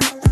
Yeah.